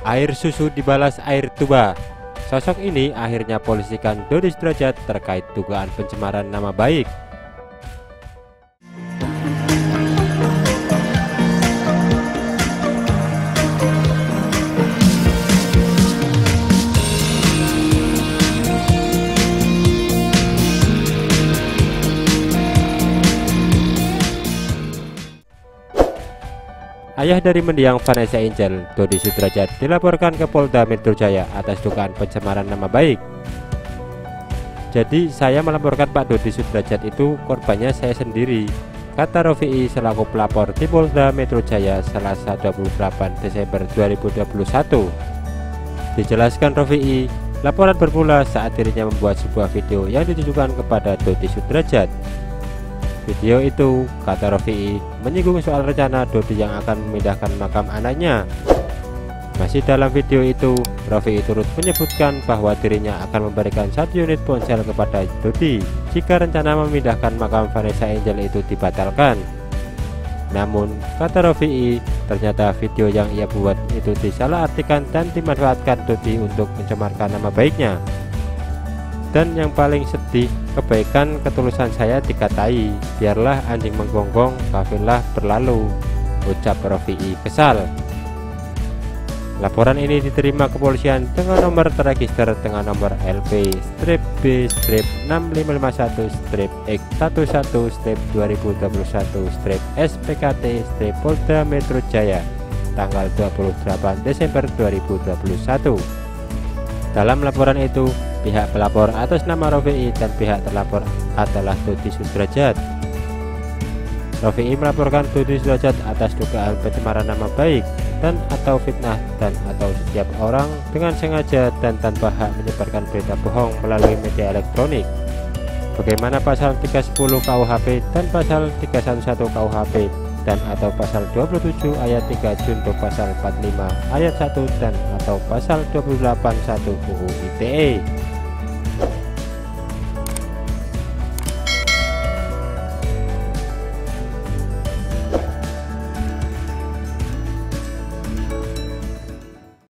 Air susu dibalas air tuba. Sosok ini akhirnya polisikan Dodi Sudrajat terkait dugaan pencemaran nama baik. Ayah dari mendiang Vanessa Angel, Dodi Sudrajat, dilaporkan ke Polda Metro Jaya atas dugaan pencemaran nama baik. Jadi saya melaporkan Pak Dodi Sudrajat itu korbannya saya sendiri, kata Rofi'i selaku pelapor di Polda Metro Jaya Selasa 28 Desember 2021. Dijelaskan Rofi'i, laporan bermula saat dirinya membuat sebuah video yang ditujukan kepada Dodi Sudrajat. Video itu, kata Rofi'i, menyinggung soal rencana Dodi yang akan memindahkan makam anaknya. Masih dalam video itu, Rofi'i turut menyebutkan bahwa dirinya akan memberikan satu unit ponsel kepada Dodi jika rencana memindahkan makam Vanessa Angel itu dibatalkan. Namun, kata Rofi'i, ternyata video yang ia buat itu disalahartikan dan dimanfaatkan Dodi untuk mencemarkan nama baiknya. Dan yang paling sedih, kebaikan ketulusan saya dikatai. Biarlah anjing menggonggong, kafilah berlalu. Ucap Rofi'i kesal. Laporan ini diterima kepolisian dengan nomor terregister dengan nomor LP strip B strip 6551 strip X 11 strip 2021 strip SPKT strip Polda Metro Jaya tanggal 28 Desember 2021. Dalam laporan itu, Pihak pelapor atas nama Rofi'i dan pihak terlapor adalah Dodi Sudrajat. Rofi'i melaporkan Dodi Sudrajat atas dugaan pencemaran nama baik dan atau fitnah dan atau setiap orang dengan sengaja dan tanpa hak menyebarkan berita bohong melalui media elektronik. Bagaimana pasal 310 KUHP dan pasal 311 KUHP dan atau pasal 27 ayat 3 junto pasal 45 ayat 1 dan atau pasal 281 UU ITE